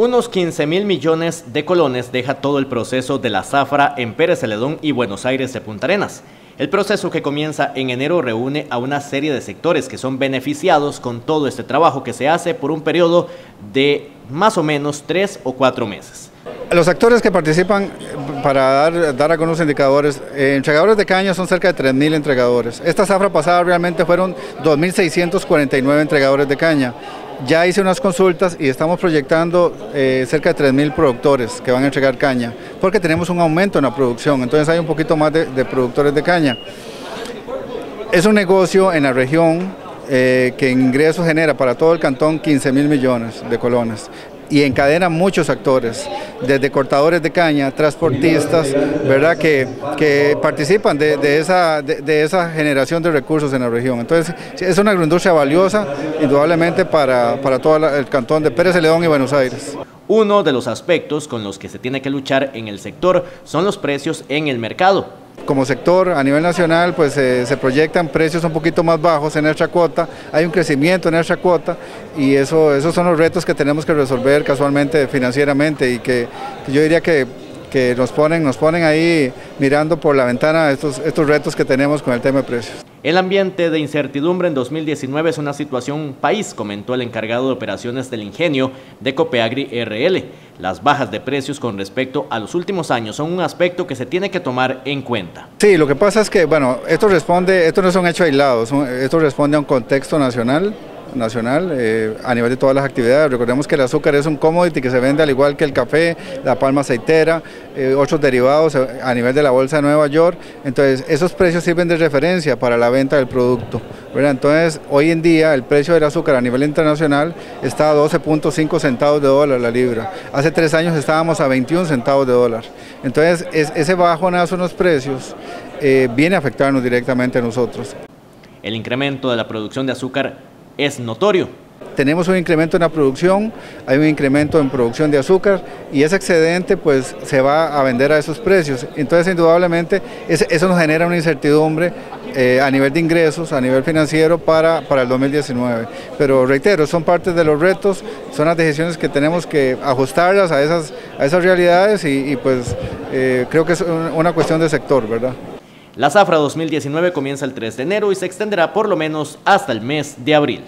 Unos 15 mil millones de colones deja todo el proceso de la zafra en Pérez Celedón y Buenos Aires de Punta Arenas. El proceso que comienza en enero reúne a una serie de sectores que son beneficiados con todo este trabajo que se hace por un periodo de más o menos tres o cuatro meses. Los actores que participan para dar, dar algunos indicadores, eh, entregadores de caña son cerca de 3.000 entregadores. Esta zafra pasada realmente fueron 2.649 entregadores de caña. Ya hice unas consultas y estamos proyectando eh, cerca de 3.000 productores que van a entregar caña, porque tenemos un aumento en la producción, entonces hay un poquito más de, productores de caña. Es un negocio en la región eh, que ingreso genera para todo el cantón 15 mil millones de colones y encadena muchos actores, desde cortadores de caña, transportistas, ¿verdad? Que, que participan de, esa, de, esa generación de recursos en la región. Entonces, es una agroindustria valiosa, indudablemente, para, para todo el cantón de Pérez León y Buenos Aires. Uno de los aspectos con los que se tiene que luchar en el sector son los precios en el mercado como sector a nivel nacional pues eh, se proyectan precios un poquito más bajos en nuestra cuota, hay un crecimiento en nuestra cuota y eso, esos son los retos que tenemos que resolver casualmente financieramente y que yo diría que que nos ponen, nos ponen ahí mirando por la ventana estos, estos retos que tenemos con el tema de precios. El ambiente de incertidumbre en 2019 es una situación país, comentó el encargado de operaciones del ingenio de Copeagri RL. Las bajas de precios con respecto a los últimos años son un aspecto que se tiene que tomar en cuenta. Sí, lo que pasa es que, bueno, esto responde, esto no es un hecho aislado, esto responde a un contexto nacional, nacional eh, a nivel de todas las actividades. Recordemos que el azúcar es un commodity que se vende al igual que el café, la palma aceitera, eh, otros derivados eh, a nivel de la bolsa de Nueva York. Entonces, esos precios sirven de referencia para la venta del producto. Entonces, hoy en día el precio del azúcar a nivel internacional está a 12.5 centavos de dólar la libra. Hace tres años estábamos a 21 centavos de dólar. Entonces, ese bajo en los precios viene a afectarnos directamente a nosotros. El incremento de la producción de azúcar es notorio. Tenemos un incremento en la producción, hay un incremento en producción de azúcar y ese excedente pues se va a vender a esos precios. Entonces indudablemente eso nos genera una incertidumbre eh, a nivel de ingresos, a nivel financiero para, para el 2019. Pero reitero, son parte de los retos, son las decisiones que tenemos que ajustarlas a esas, a esas realidades y, pues eh, creo que es una cuestión de sector, ¿verdad? La zafra 2019 comienza el 3 de enero y se extenderá por lo menos hasta el mes de abril.